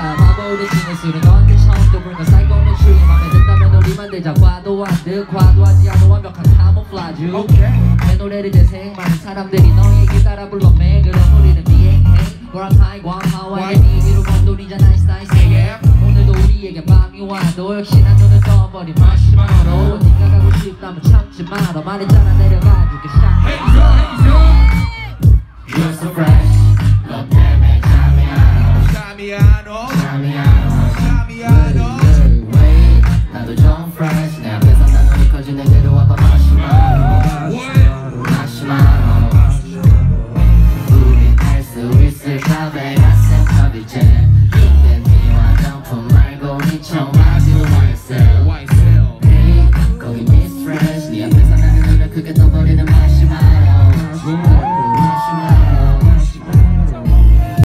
사람들은 다 바보 우리 친구 수는 너한테 처음 또 불과 사이코는 추리 맘에 든다면 우리만 되자. 과도한 듯 과도하지 않은 완벽한 카모플라주 내 노래를 재생 많은 사람들이 너에게 따라 불러 매 그럼 우리는 비행해. 보라카이 광하와의 니비로 건돌이잖아 나이스 오늘도 우리에게 밤이 와도 역시 난 눈을 떠버린 마시마로. 네가 가고 싶다면 참지 마라 말했잖아 내려가 줄게 샷 song.